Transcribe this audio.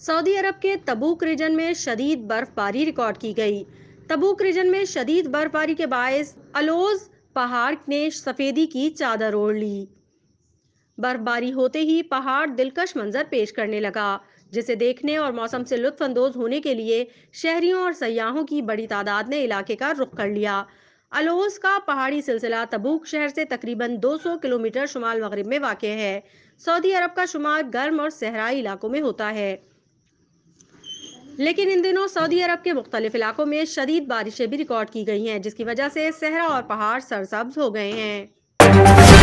Saudi अरब के तबूक reason में शदीद बर्फबारी रिकॉर्ड की गई। तबूक रीजन में शदीद बर्फबारी के बायस अलोज पहाड़ ने सफ़ेदी की चादर ओढ़ ली। बर्फबारी होते ही पहाड़ दिलकश मंजर पेश करने लगा, जिसे देखने और मौसम से लुत्फानंदोज होने के लिए शहरियों और सयाहों की बड़ी तादाद ने इलाके का रुख कर लिया। अलोस का पहाड़ी सिलसिला तबूक शहर से तकरीबन 200 किलोमीटर शुमाल मगरब में वाक़ है। सऊदी अरब का शुमार गर्म और सहराई इलाकों में होता है। लेकिन इन दिनों सऊदी अरब के मुख्तलिफ़ इलाकों में शदीद बारिशें भी रिकॉर्ड की गई हैं, जिसकी वजह से सहरा और पहाड़ सरसब्ज हो गए हैं।